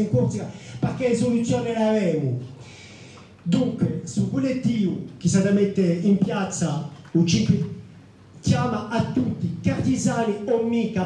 in Corsica perché soluzione l'avremo. Dunque, su collettivo che si mette in piazza un chiama a tutti, cartisani o mica,